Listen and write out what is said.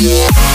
Música